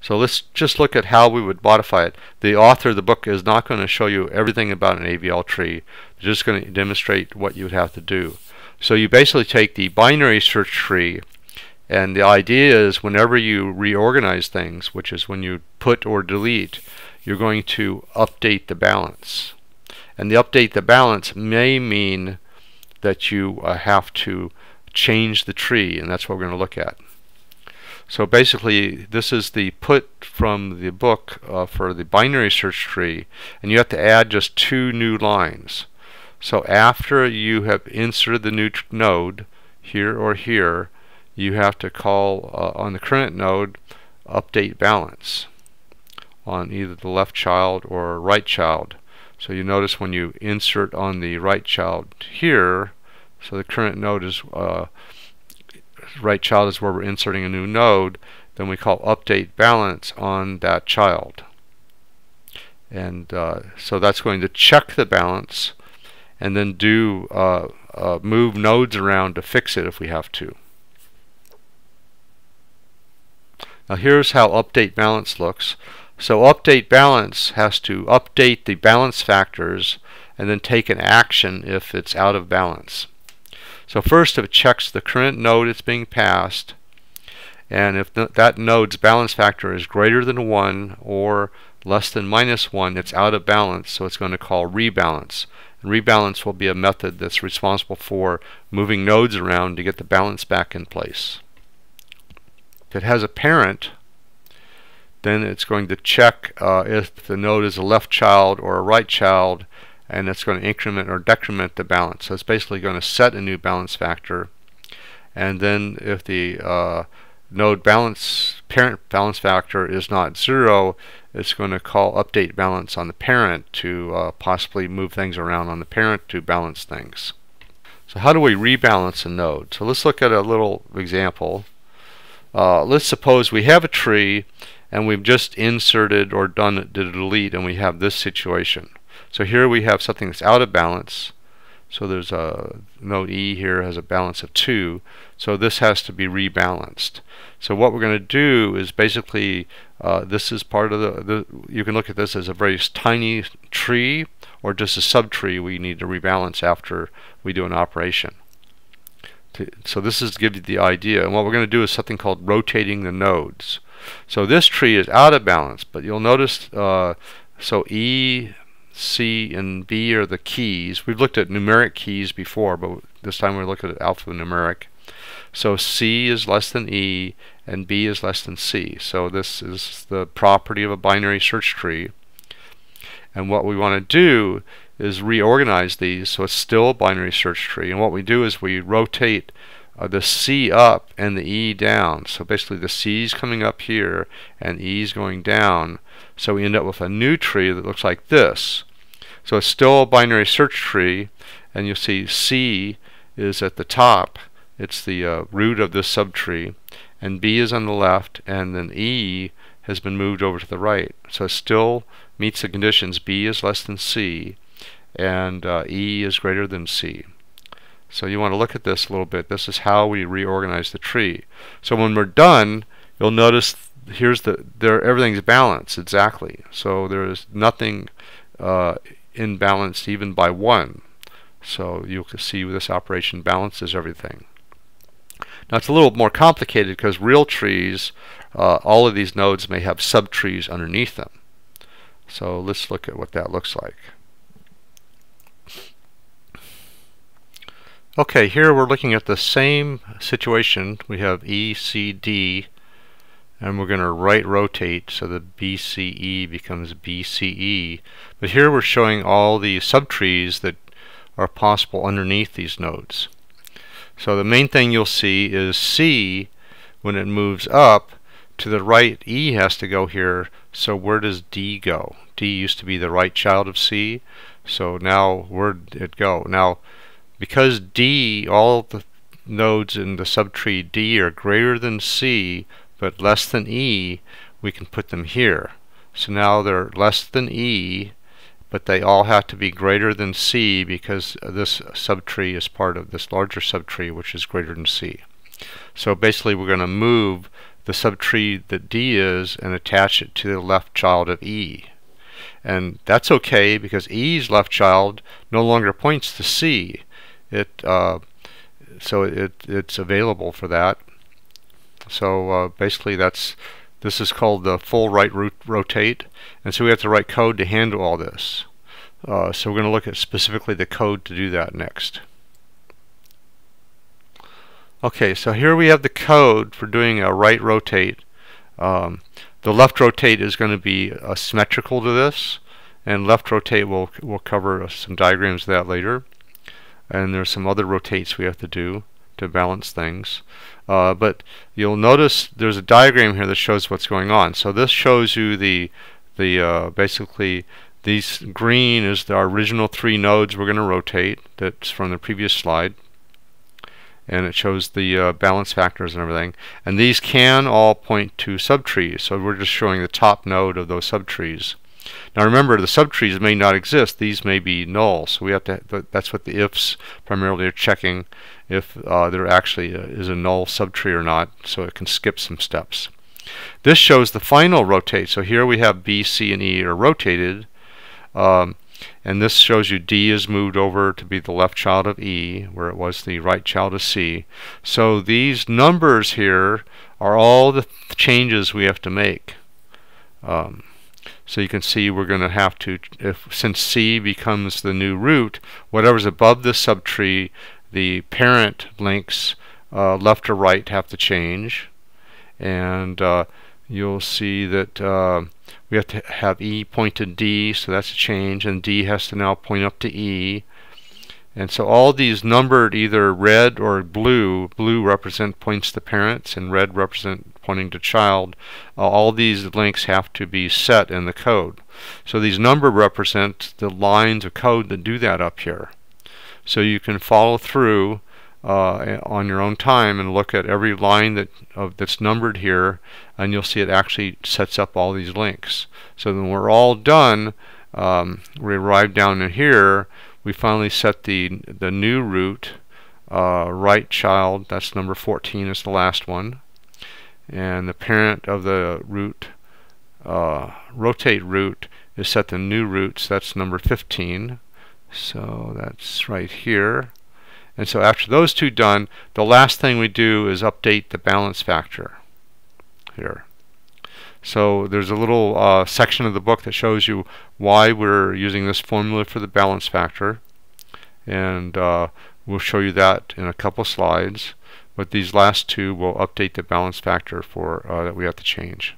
So let's just look at how we would modify it. The author of the book is not going to show you everything about an AVL tree. They're just going to demonstrate what you would have to do. So you basically take the binary search tree and the idea is whenever you reorganize things, which is when you put or delete, you're going to update the balance. And the update the balance may mean that you uh, have to change the tree, and that's what we're going to look at. So basically, this is the put from the book uh, for the binary search tree, and you have to add just two new lines. So after you have inserted the new node, here or here, you have to call uh, on the current node update balance on either the left child or right child. So you notice when you insert on the right child here, so the current node is uh, right child is where we're inserting a new node, then we call update balance on that child. And uh, so that's going to check the balance and then do uh, uh, move nodes around to fix it if we have to. Now here's how update balance looks. So update balance has to update the balance factors and then take an action if it's out of balance. So first it checks the current node it's being passed and if th that node's balance factor is greater than 1 or less than minus 1 it's out of balance so it's going to call rebalance. And rebalance will be a method that's responsible for moving nodes around to get the balance back in place. If it has a parent then it's going to check uh, if the node is a left child or a right child and it's going to increment or decrement the balance. So it's basically going to set a new balance factor and then if the uh, node balance parent balance factor is not zero it's going to call update balance on the parent to uh, possibly move things around on the parent to balance things. So how do we rebalance a node? So let's look at a little example. Uh, let's suppose we have a tree and we've just inserted or done the delete and we have this situation. So here we have something that's out of balance. So there's a node E here has a balance of 2. So this has to be rebalanced. So what we're going to do is basically uh, this is part of the, the, you can look at this as a very tiny tree or just a subtree we need to rebalance after we do an operation. So this is to give you the idea. And what we're going to do is something called rotating the nodes. So this tree is out of balance, but you'll notice, uh, so E, C, and B are the keys. We've looked at numeric keys before, but this time we're looking at alphanumeric. So C is less than E, and B is less than C. So this is the property of a binary search tree. And what we want to do is reorganize these so it's still a binary search tree. And what we do is we rotate uh, the C up and the E down. So basically the C is coming up here and E is going down. So we end up with a new tree that looks like this. So it's still a binary search tree and you'll see C is at the top. It's the uh, root of this subtree and B is on the left and then E has been moved over to the right. So it still meets the conditions B is less than C and uh, E is greater than C. So you want to look at this a little bit. This is how we reorganize the tree. So when we're done, you'll notice here's the there everything's balanced exactly. So there is nothing uh, imbalanced even by one. So you can see this operation balances everything. Now it's a little more complicated because real trees, uh, all of these nodes may have subtrees underneath them. So let's look at what that looks like. Okay, here we're looking at the same situation. We have E, C, D, and we're going to right rotate so the BCE becomes BCE. But here we're showing all the subtrees that are possible underneath these nodes. So the main thing you'll see is C, when it moves up, to the right E has to go here, so where does D go? D used to be the right child of C, so now where did it go? Now, because D, all the nodes in the subtree D are greater than C but less than E, we can put them here. So now they're less than E, but they all have to be greater than C because this subtree is part of this larger subtree which is greater than C. So basically we're going to move the subtree that D is and attach it to the left child of E. And that's okay because E's left child no longer points to C. It uh, so it it's available for that. So uh, basically that's this is called the full right rotate and so we have to write code to handle all this. Uh, so we're going to look at specifically the code to do that next. Okay, so here we have the code for doing a right rotate. Um, the left rotate is going to be uh, symmetrical to this, and left rotate will will cover some diagrams of that later. And there's some other rotates we have to do to balance things. Uh, but you'll notice there's a diagram here that shows what's going on. So this shows you the the uh, basically these green is the original three nodes we're going to rotate. That's from the previous slide. And it shows the uh, balance factors and everything. And these can all point to subtrees. So we're just showing the top node of those subtrees. Now remember, the subtrees may not exist. These may be null. So we have to. That's what the ifs primarily are checking if uh, there actually uh, is a null subtree or not, so it can skip some steps. This shows the final rotate. So here we have B, C, and E are rotated. Um, and this shows you D is moved over to be the left child of E, where it was the right child of C. So these numbers here are all the th changes we have to make. Um, so you can see we're going to have to, if since C becomes the new root, whatever's above the subtree, the parent links uh, left or right have to change. And uh, you'll see that uh, we have to have E point to D, so that's a change, and D has to now point up to E. And so all these numbered either red or blue, blue represent points to parents and red represent pointing to child, uh, all these links have to be set in the code. So these number represent the lines of code that do that up here. So you can follow through uh, on your own time and look at every line that that's numbered here and you'll see it actually sets up all these links. So when we're all done, um, we arrive down in here, we finally set the, the new root, uh, right child, that's number 14 is the last one, and the parent of the root, uh, rotate root, is set to new roots, that's number 15. So that's right here. And so after those two done, the last thing we do is update the balance factor here. So there's a little uh, section of the book that shows you why we're using this formula for the balance factor. And uh, we'll show you that in a couple slides. But these last two will update the balance factor for uh, that we have to change.